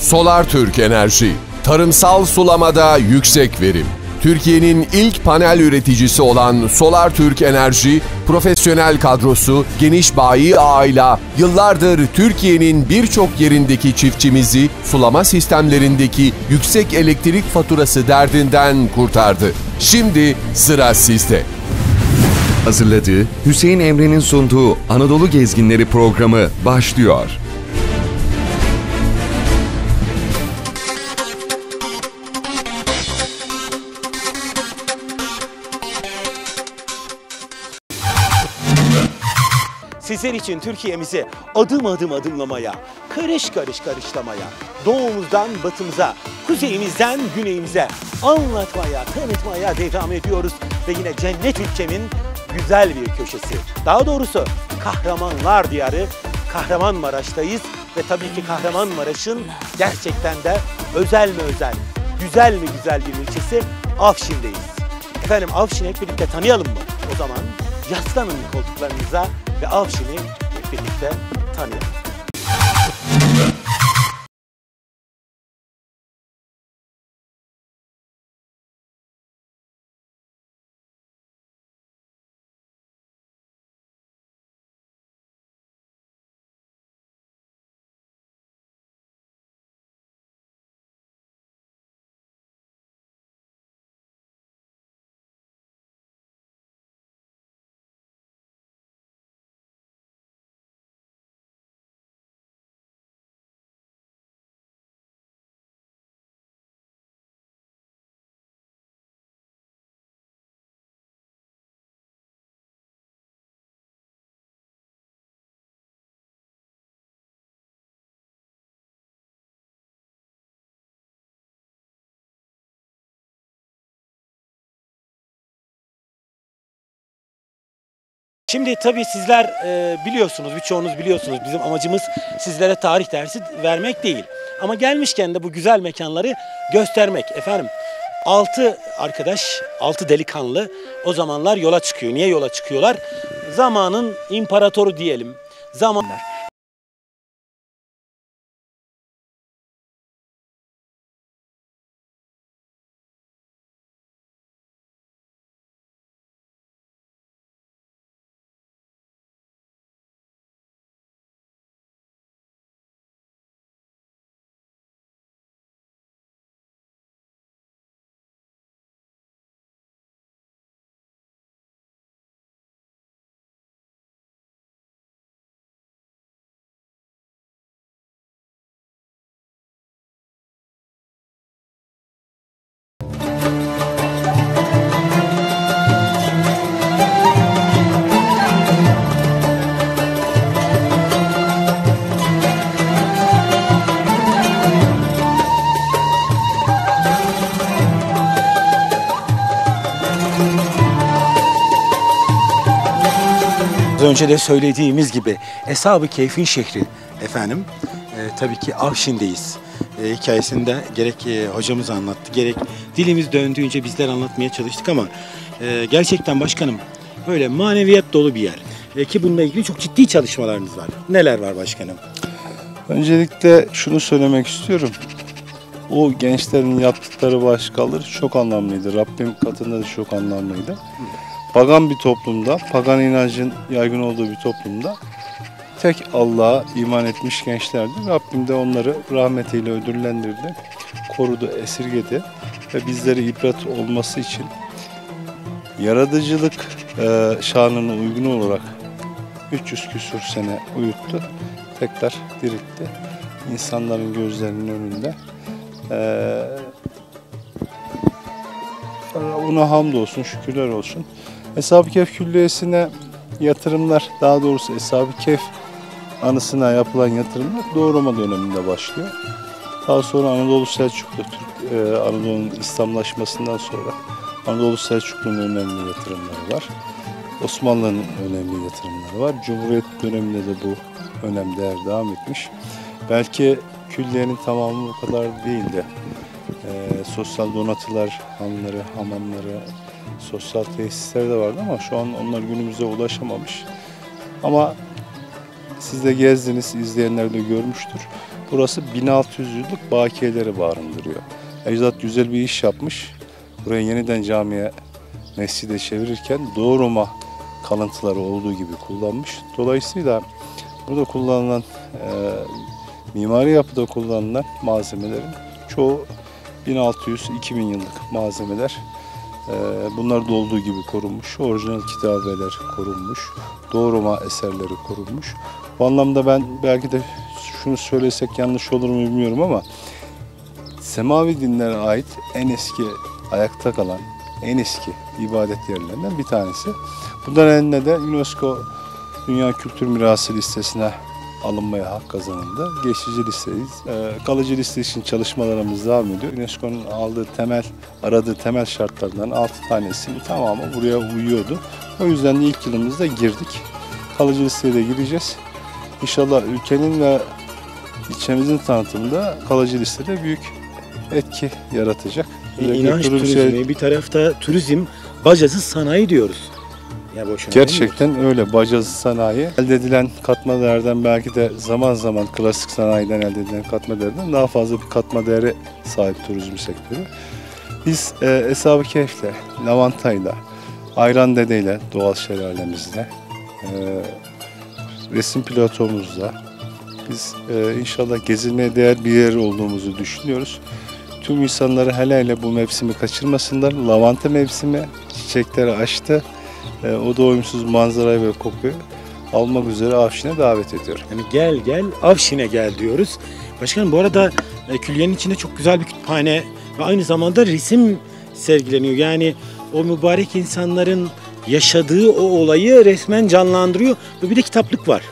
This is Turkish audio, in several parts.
Solar Türk Enerji. Tarımsal sulamada yüksek verim. Türkiye'nin ilk panel üreticisi olan Solar Türk Enerji, profesyonel kadrosu, geniş bayi ağıyla yıllardır Türkiye'nin birçok yerindeki çiftçimizi sulama sistemlerindeki yüksek elektrik faturası derdinden kurtardı. Şimdi sıra sizde. Hazırladığı Hüseyin Emre'nin sunduğu Anadolu Gezginleri programı başlıyor. Sizler için Türkiye'mizi adım adım adımlamaya, karış karış karışlamaya, doğumuzdan batımıza, kuzeyimizden güneyimize anlatmaya, tanıtmaya devam ediyoruz. Ve yine cennet ülkemin güzel bir köşesi. Daha doğrusu kahramanlar diyarı Kahramanmaraş'tayız. Ve tabii ki Kahramanmaraş'ın gerçekten de özel mi özel, güzel mi güzel bir ilçesi Afşin'deyiz. Efendim Afşin'i birlikte tanıyalım mı? O zaman yaslanın koltuklarınıza ve Avşin'i birlikte tanıyalım. Şimdi tabii sizler e, biliyorsunuz, birçoğunuz biliyorsunuz bizim amacımız sizlere tarih dersi vermek değil. Ama gelmişken de bu güzel mekanları göstermek. Efendim altı arkadaş, altı delikanlı o zamanlar yola çıkıyor. Niye yola çıkıyorlar? Zamanın imparatoru diyelim. Zamanlar. Önce de söylediğimiz gibi Eshab-ı Keyf'in şehri efendim. E, tabii ki Avşin'deyiz. E, hikayesinde gerek e, hocamız anlattı, gerek dilimiz döndüğünce bizler anlatmaya çalıştık ama e, gerçekten başkanım böyle maneviyat dolu bir yer. E, ki bununla ilgili çok ciddi çalışmalarınız var. Neler var başkanım? Öncelikle şunu söylemek istiyorum. O gençlerin yaptıkları başkaları çok anlamlıydı. Rabbim katında da çok anlamlıydı. Pagan bir toplumda, pagan inancın yaygın olduğu bir toplumda tek Allah'a iman etmiş gençlerdi. Rabbim de onları rahmetiyle ödüllendirdi, korudu, esirgedi ve bizlere ibret olması için yaratıcılık e, şanına uygun olarak 300 küsur sene uyuttu. Tekrar diriltti. İnsanların gözlerinin önünde. Ee, ona hamdolsun, şükürler olsun. Eshab-ı Kehf Külliyesi'ne yatırımlar, daha doğrusu Eshab-ı Kehf anısına yapılan yatırımlar Doğu Roma döneminde başlıyor. Daha sonra Anadolu Selçuklu, Türk, e, Anadolu'nun İslamlaşmasından sonra Anadolu Selçuklu'nun önemli yatırımları var. Osmanlı'nın önemli yatırımları var. Cumhuriyet döneminde de bu önem değer devam etmiş. Belki külliyenin tamamı bu kadar değildi. Ee, sosyal donatılar, hanları, hamamları, sosyal tesisler de vardı ama şu an onlar günümüze ulaşamamış. Ama siz de gezdiniz, izleyenler de görmüştür. Burası 1600 yıllık bakiyeleri barındırıyor. Ecdat güzel bir iş yapmış. Burayı yeniden camiye, mescide çevirirken Doğu Roma kalıntıları olduğu gibi kullanmış. Dolayısıyla burada kullanılan e, mimari yapıda kullanılan malzemelerin çoğu 1600-2000 yıllık malzemeler. E, bunlar da olduğu gibi korunmuş. Orijinal kitabeler korunmuş. Doğu Roma eserleri korunmuş. Bu anlamda ben belki de şunu söylesek yanlış olur mu bilmiyorum ama Semavi dinlere ait en eski ayakta kalan en eski ibadet yerlerinden bir tanesi. Bundan eline de UNESCO Dünya Kültür Mirası listesine alınmaya hak kazanıldı. Geçici listeyiz. Ee, kalıcı liste için çalışmalarımız devam ediyor. UNESCO'nun aldığı temel, aradığı temel şartlardan 6 tanesinin tamamı buraya uyuyordu. O yüzden de ilk yılımızda girdik. Kalıcı listeye de gireceğiz. İnşallah ülkenin ve ilçemizin tanıtımında kalıcı listede büyük etki yaratacak. Bir Özellikle inanç turizm- turizmi, bir tarafta turizm, bacasız sanayi diyoruz. Ya boşuna? Gerçekten öyle. Bacası sanayi. Elde edilen katma değerden belki de zaman zaman klasik sanayiden elde edilen katma değerden daha fazla bir katma değeri sahip turizm sektörü. Biz e, Eshab-ı Kehf'le, Lavanta'yla, Ayran Dede'yle doğal şelalemizle, e, resim platomuzla biz e, inşallah gezilmeye değer bir yer olduğumuzu düşünüyoruz. Tüm insanları hele hele bu mevsimi kaçırmasınlar. Lavanta mevsimi çiçekleri açtı. E, o doyumsuz manzarayı ve kokuyu almak üzere Afşin'e davet ediyorum. Yani gel gel Avşin'e gel diyoruz. Başkanım bu arada e, külliyenin içinde çok güzel bir kütüphane ve aynı zamanda resim sergileniyor. Yani o mübarek insanların yaşadığı o olayı resmen canlandırıyor. Ve bir de kitaplık var.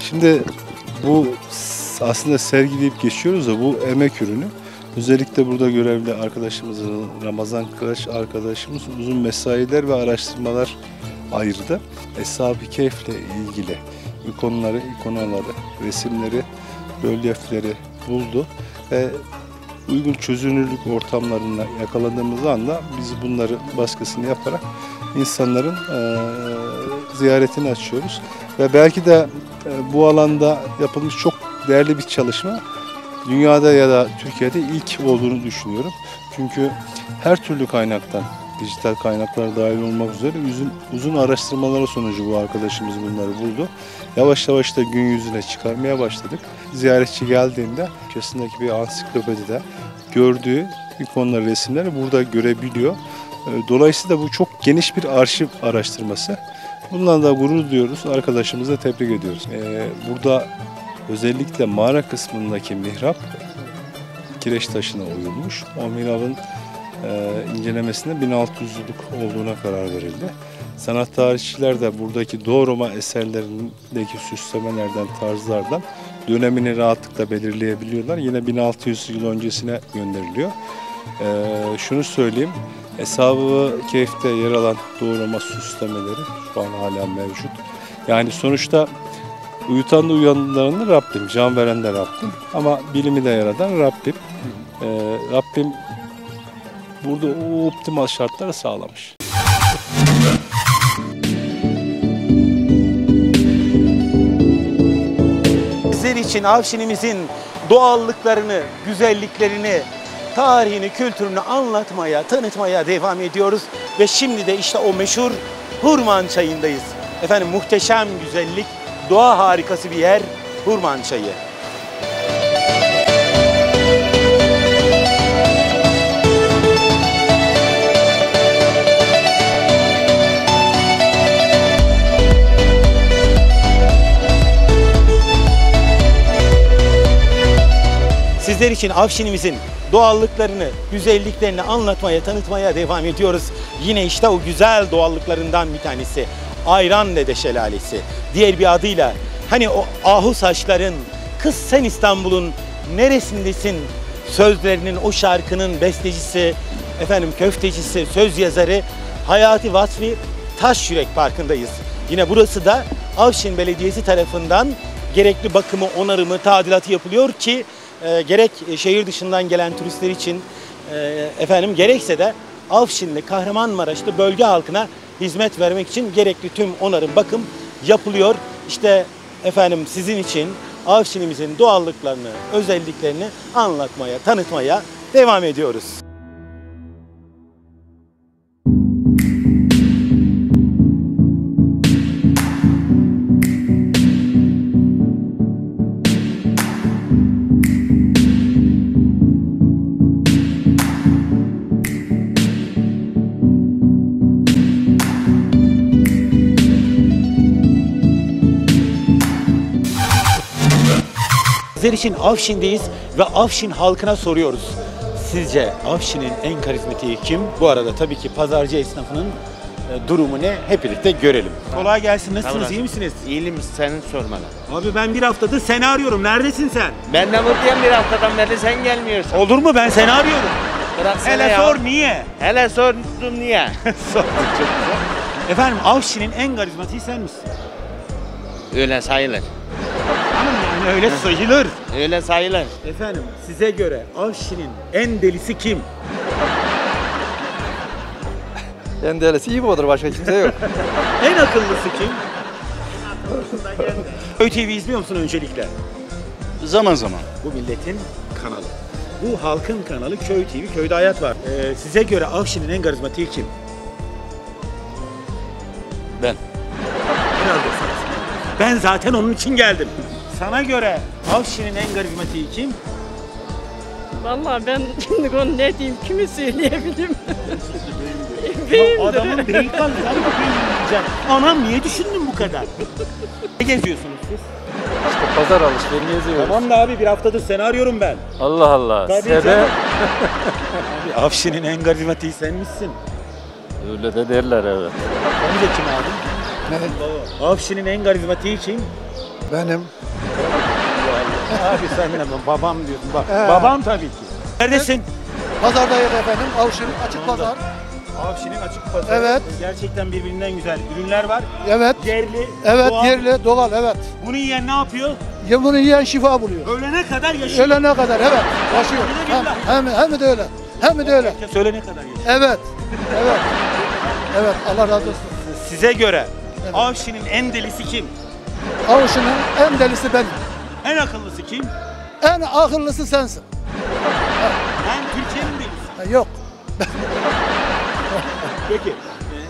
Şimdi bu aslında sergileyip geçiyoruz da bu emek ürünü. Özellikle burada görevli arkadaşımız Ramazan Kılıç arkadaşımız uzun mesailer ve araştırmalar ayırdı. Eshab-ı Kehf'le ilgili ikonları, ikonaları, resimleri, rölyefleri buldu ve uygun çözünürlük ortamlarına yakaladığımız anda biz bunları baskısını yaparak insanların eee, ziyaretini açıyoruz. Ve belki de e, bu alanda yapılmış çok değerli bir çalışma dünyada ya da Türkiye'de ilk olduğunu düşünüyorum. Çünkü her türlü kaynaktan, dijital kaynaklar dahil olmak üzere uzun, uzun araştırmalara sonucu bu arkadaşımız bunları buldu. Yavaş yavaş da gün yüzüne çıkarmaya başladık. Ziyaretçi geldiğinde köşesindeki bir ansiklopedide gördüğü ikonları, resimleri burada görebiliyor. E, Dolayısıyla bu çok geniş bir arşiv araştırması. Bundan da gurur duyuyoruz. Arkadaşımızı da tebrik ediyoruz. Ee, burada özellikle mağara kısmındaki mihrap kireç taşına oyulmuş. O mihrabın e, incelemesinde 1600'lük olduğuna karar verildi. Sanat tarihçiler de buradaki Doğu Roma eserlerindeki süslemelerden, tarzlardan dönemini rahatlıkla belirleyebiliyorlar. Yine 1600 yıl öncesine gönderiliyor. Ee, şunu söyleyeyim, Eshab-ı Kehf'te yer alan Doğu Roma süslemeleri şu an hala mevcut. Yani sonuçta uyutan da uyandıranı Rabbim, can veren de Rabbim ama bilimi de yaratan Rabbim. Ee, Rabbim burada o optimal şartları sağlamış. Bizler için Avşin'imizin doğallıklarını, güzelliklerini, tarihini, kültürünü anlatmaya, tanıtmaya devam ediyoruz. Ve şimdi de işte o meşhur Hurman Çayı'ndayız. Efendim muhteşem güzellik, doğa harikası bir yer Hurman Çayı. Sizler için Afşin'imizin doğallıklarını, güzelliklerini anlatmaya, tanıtmaya devam ediyoruz. Yine işte o güzel doğallıklarından bir tanesi. Ayran Dede Şelalesi. Diğer bir adıyla hani o ahu saçların, kız sen İstanbul'un neresindesin sözlerinin o şarkının bestecisi, efendim köftecisi, söz yazarı Hayati Vasfi Taş Yürek Parkı'ndayız. Yine burası da Avşin Belediyesi tarafından gerekli bakımı, onarımı, tadilatı yapılıyor ki e, gerek şehir dışından gelen turistler için e, efendim gerekse de Avşinli, Kahramanmaraşlı bölge halkına hizmet vermek için gerekli tüm onarım, bakım yapılıyor. İşte efendim sizin için Avşin'imizin doğallıklarını, özelliklerini anlatmaya, tanıtmaya devam ediyoruz. İçin Afşin'deyiz ve Afşin halkına soruyoruz. Sizce Afşin'in en karizmatiği kim? Bu arada tabii ki pazarcı esnafının e, durumu ne? Hep birlikte görelim. Kolay gelsin. Nasılsınız? iyi misiniz? İyiyim senin sormalı. Abi ben bir haftadır seni arıyorum. Neredesin sen? Ben de buradayım bir haftadan beri sen gelmiyorsun. Olur mu? Ben seni arıyorum. Bıraksana Hele ya. sor niye? Hele sordum niye? Sordum çok güzel. Efendim Avşin'in en karizmatiği sen misin? Öyle sayılır. Yani öyle sayılır. Öyle sayılır. Efendim size göre Avşin'in en delisi kim? En değerlisi iyi odur başka kimse yok. En akıllısı kim? Köy TV izliyor musun öncelikle? Zaman zaman. Bu milletin kanalı. Bu halkın kanalı Köy TV, Köyde Hayat var. Ee, size göre Avşin'in en karizmatiği kim? Ben. Herhalde. Ben zaten onun için geldim. Sana göre Avşin'in en karizmatiği kim? Vallahi ben şimdi onu ne diyeyim, kimi söyleyebilirim? Beyimdir. adamın beyi kaldı. Ben de beyi yiyeceğim. Anam niye düşündün bu kadar? Ne geziyorsunuz siz? Pazar alışverişini geziyoruz. Tamam da abi bir haftadır seni arıyorum ben. Allah Allah. Tabii Sebe canım. Abi Afşin'in en karizmatiği sen misin? öyle de derler evet. Onu da kim abi? Ne? Afşin'in en karizmatiği kim? Benim. Abi sen de babam diyorsun. Bak, babam tabii ki. Neredesin? Pazardayız efendim. Avşin açık pazar. Afşin'in açık pazarı. Evet. Gerçekten birbirinden güzel ürünler var. Evet. Yerli, Evet doğal. yerli, doğal evet. Bunu yiyen ne yapıyor? Ya bunu yiyen şifa buluyor. Ölene kadar yaşıyor. Ölene kadar evet. Yaşıyor. Hem, hem, hem de öyle. Hem de öyle. Ölene kadar yaşıyor. Evet. Evet. Evet Allah razı olsun. Size göre Avşin'in en delisi kim? Avşinin en delisi benim. En akıllısı kim? En akıllısı sensin. Ben Türkiye'nin delisi. Ha, Yok. Peki.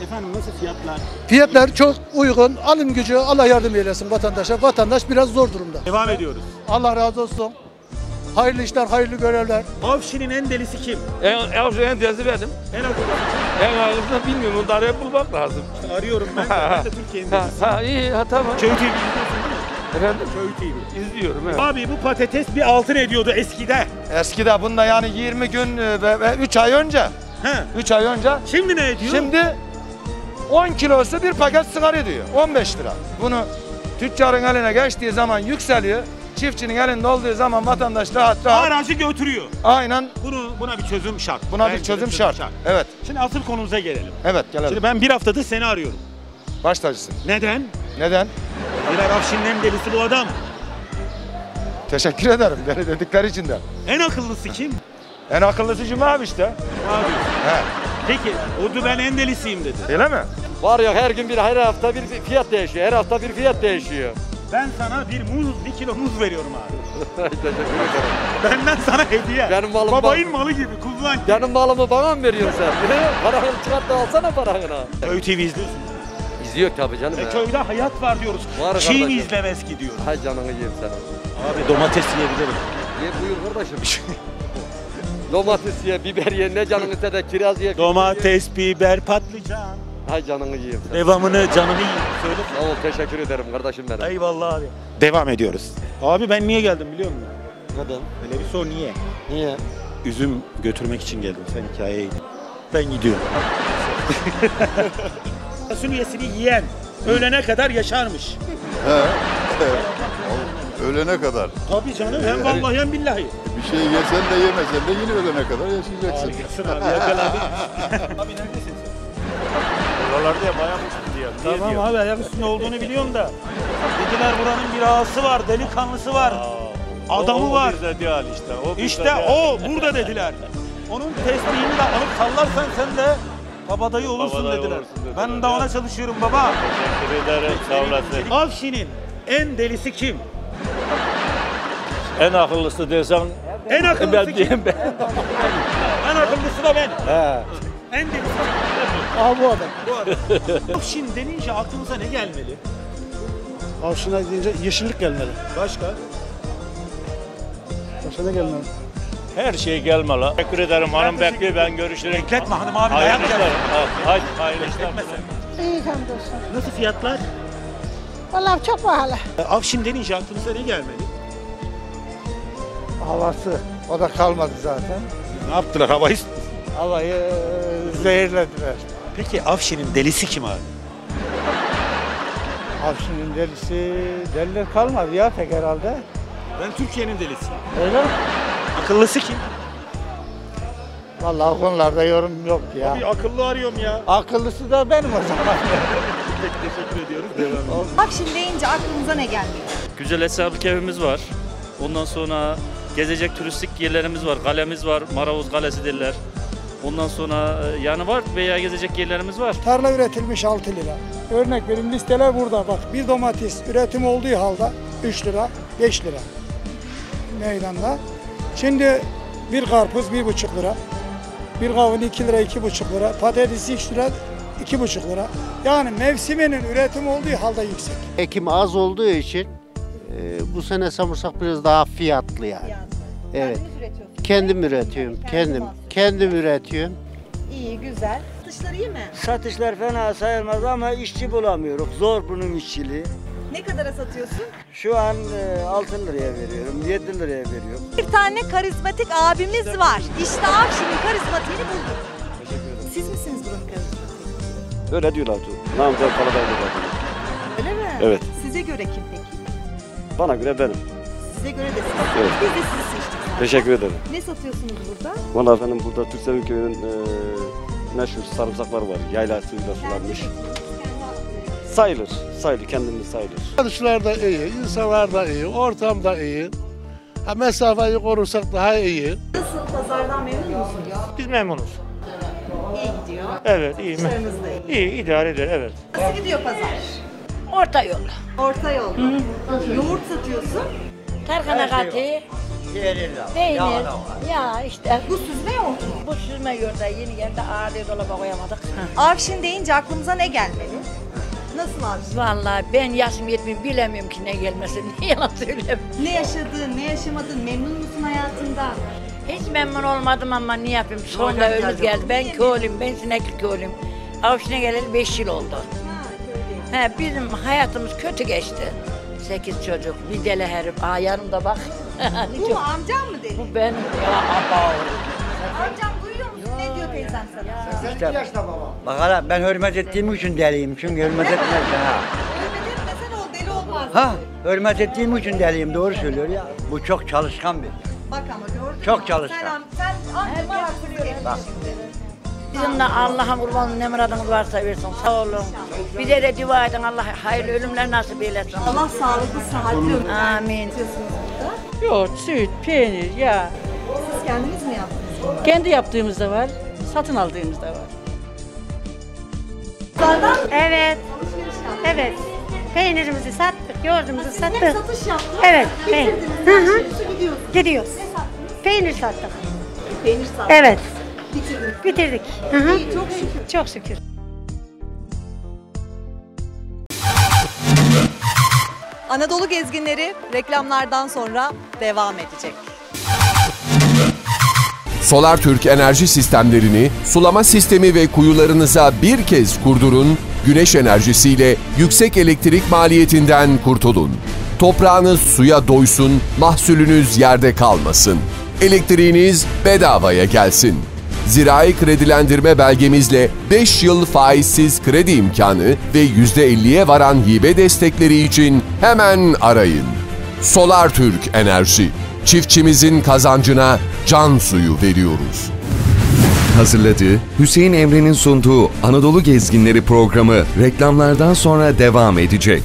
e, Efendim nasıl fiyatlar? Fiyatlar çok uygun. Alım gücü Allah yardım eylesin vatandaşa. Vatandaş biraz zor durumda. Devam ediyoruz. Allah razı olsun. Hayırlı işler, hayırlı görevler. Avşin'in en delisi kim? En, en, en tezi benim. En akıllısı En ağırlısını bilmiyorum. Onu da arayıp bulmak lazım. Arıyorum ben. de. Ben de Türkiye'nin Ha, delisi. ha iyi ha tamam. Köy TV izliyorsun değil mi? Efendim? Köy TV. İzliyorum evet. Abi bu patates bir altın ediyordu eskide. Eskide bunda yani 20 gün e, ve, ve 3 ay önce, He. 3 ay önce Şimdi ne ediyor? şimdi 10 kilosu bir paket sigara ediyor. 15 lira. Bunu tüccarın eline geçtiği zaman yükseliyor. Çiftçinin elinde olduğu zaman vatandaş rahat rahat aracı götürüyor. aynen Bunu buna bir çözüm şart. buna Bence bir de çözüm şart. Evet. Şimdi asıl konumuza gelelim. Evet gelelim. Şimdi ben bir haftadır seni arıyorum. Baş tacısın. Neden? Neden? Bilal Afşin'in en delisi bu adam. Teşekkür ederim beni dedikleri için de. En akıllısı kim? En akıllısı Cuma abi işte. Abi. He. Peki o da ben en delisiyim dedi. Öyle mi? Var ya her gün bir her hafta bir fiyat değişiyor. Her hafta bir fiyat değişiyor. Ben sana bir muz, bir kilo muz veriyorum abi. Teşekkür ederim. Benden sana hediye. Benim malım Babayın malı gibi kullan. Benim malımı bana mı veriyorsun sen? Paranı çıkart da alsana paranı. Köy TV izliyorsun. İzliyor tabii canım E, ya. köyde hayat var diyoruz. Var Kim kardeşim. izlemez ki diyoruz. Hay canını yiyeyim sen. Abi domates yiyebilirim. Ye buyur kardeşim. Domates ye, biber ye, ne canın iste de kiraz ye. Domates, biber, patlıcan. Hay canını yiyeyim sen. Devamını canını yiyeyim. Söyle. Sağ ol, teşekkür ederim kardeşim benim. Eyvallah abi. Devam ediyoruz. Abi ben niye geldim biliyor musun? Neden? Hele bir sor niye? Niye? Üzüm götürmek için geldim. Sen hikayeye gidin. Ben gidiyorum. Fasulyesini yiyen ölene kadar yaşarmış. Ölene kadar. Tabii canım hem vallahi hem billahi. Bir şey yesen de yemesen de yine ölene kadar yaşayacaksın. Harikasın abi yakaladım. abi neredesin sen? Buralarda ya bayağı diyor. Tamam abi ayak üstünde olduğunu biliyorum da. Dediler buranın bir ağası var, delikanlısı var. Adamı var. bizde değil işte. O bizde İşte değil. o burada dediler. Onun tesbihini de alıp sallarsan sen de kabadayı olursun Kabadayı dediler. olursun dediler. Ben de ona çalışıyorum baba. Teşekkür ederim. Sağ olasın. Avşin'in En delisi kim? En akıllısı dersen En akıllısı ben kim? diyeyim ben. En akıllısı da ben. En delisi kim? Aa bu adam. Bu adam. Afşin denince aklınıza ne gelmeli? Avşına deyince yeşillik gelmeli. Başka? Başka ne gelmeli? Her şey gelmeli. Teşekkür ederim hanım bekliyor ben görüşürüm. Bekletme hanım abi dayak yer. Haydi hayırlı işler. İyi hamdolsun. Nasıl fiyatlar? Vallahi çok pahalı. Avşin denince aklınıza ne gelmeli? Havası. O da kalmadı zaten. Ne yaptılar havayı? Havayı zehirlediler. Peki Afşin'in delisi kim abi? Avşinin delisi, deliler kalmadı ya pek herhalde. Ben Türkiye'nin delisi. Öyle mi? Akıllısı kim? Vallahi konularda yorum yok ya. Bir akıllı arıyorum ya. Akıllısı da benim o zaman. Peki teşekkür ediyoruz. Devam edelim. Afşin deyince aklınıza ne gelmiyor? Güzel hesabı evimiz var. Ondan sonra gezecek turistik yerlerimiz var. Kalemiz var. Maravuz Kalesi derler. Ondan sonra e, yani var veya gezecek yerlerimiz var. Tarla üretilmiş 6 lira. Örnek vereyim listeler burada bak. Bir domates üretim olduğu halde 3 lira, 5 lira meydanda. Şimdi bir karpuz 1,5 lira. Bir kavun 2 lira, 2,5 lira. Patates 3 lira, 2,5 lira. Yani mevsiminin üretim olduğu halde yüksek. Ekim az olduğu için e, bu sene samırsak biraz daha fiyatlı yani. Evet. Kendim üretiyorum. Kendim. Kendim üretiyorum. İyi, güzel. Satışlar iyi mi? Satışlar fena sayılmaz ama işçi bulamıyoruz. Zor bunun işçiliği. Ne kadara satıyorsun? Şu an e, 6 liraya veriyorum, 7 liraya veriyorum. Bir tane karizmatik abimiz var. İşte Afşin'in karizmatiğini bulduk. Siz misiniz buranın karizmatiği? Öyle diyorlar. Namıklar Kaladaydı zaten. Öyle mi? Evet. Size göre kim peki? Bana göre benim. Size göre de siz. Evet. Biz de sizi seçtik zaten. Teşekkür ederim. Ne satıyorsunuz burada? Valla efendim burada Türk Sevim Köyü'nün e, meşhur sarımsakları var. Yayla suyuyla sulanmış. Sayılır. Sayılır. Kendimiz sayılır. Çalışlar da iyi, insanlar da iyi, ortam da iyi. Ha, mesafeyi korursak daha iyi. Nasıl? Pazardan memnun musunuz? Biz memnunuz. İyi gidiyor. Evet iyi mi? İşleriniz de iyi. İyi idare eder evet. Nasıl gidiyor pazar? Orta yol. Orta yol. Yoğurt satıyorsun. Tarhana katı, peynir, ya işte. Bu süzme yoğurt mu? Bu süzme yoğurda yeni geldi ağırlığı dolaba koyamadık. Avşin deyince aklımıza ne gelmeli? Nasıl Avşin? Vallahi ben yaşım yetmiyor bilemiyorum ki ne gelmesin. Ne yalan söyleyeyim. Ne yaşadın, ne yaşamadın? Memnun musun hayatından? Hiç memnun olmadım ama ne yapayım sonunda önümüz geldi. Ben köylüyüm, ben sinekli köylüyüm. Avşin'e geleli 5 yıl oldu. He, bizim hayatımız kötü geçti. Sekiz çocuk, bir deli herif. Aa yanımda bak. Bu mu amcam mı dedi? Bu benim. Ya aba. Amcam duyuyor musun? Ne diyor teyzem sana? İşte, bak hala ben hürmet ettiğim için deliyim. Çünkü hürmet etmezsen ha. Hürmet etmesen ol deli olmaz. Ha, hürmet ettiğim için deliyim. Doğru söylüyor ya. Bu çok çalışkan bir. Bak ama gördün mü? Çok çalışkan. Sen, sen amcama haksızlık şimdi. Bizim de Allah'ım kurban ne muradınız varsa versin. Sağ olun. Bize de dua edin Allah hayırlı ölümler nasip eylesin. Allah sağlıklı, sıhhatli ömür Amin. Yoğurt, süt, peynir, yağ. Siz kendiniz mi yaptınız? Kendi yaptığımız da var, satın aldığımız da var. Evet. Evet. Peynirimizi sattık, yoğurdumuzu sattık. hep satış yaptınız. Evet, peynir. Hı hı. Gidiyoruz. Ne sattınız? Peynir sattık. Peynir sattınız. Evet. Bitirdiniz. Bitirdik. Hı hı. İyi, çok şükür. Çok şükür. Anadolu gezginleri reklamlardan sonra devam edecek. Solar Türk enerji sistemlerini sulama sistemi ve kuyularınıza bir kez kurdurun, güneş enerjisiyle yüksek elektrik maliyetinden kurtulun. Toprağınız suya doysun, mahsulünüz yerde kalmasın. Elektriğiniz bedavaya gelsin. Zirai kredilendirme belgemizle 5 yıl faizsiz kredi imkanı ve %50'ye varan hibe destekleri için hemen arayın. Solar Türk Enerji. Çiftçimizin kazancına can suyu veriyoruz. Hazırladığı Hüseyin Emre'nin sunduğu Anadolu Gezginleri programı reklamlardan sonra devam edecek.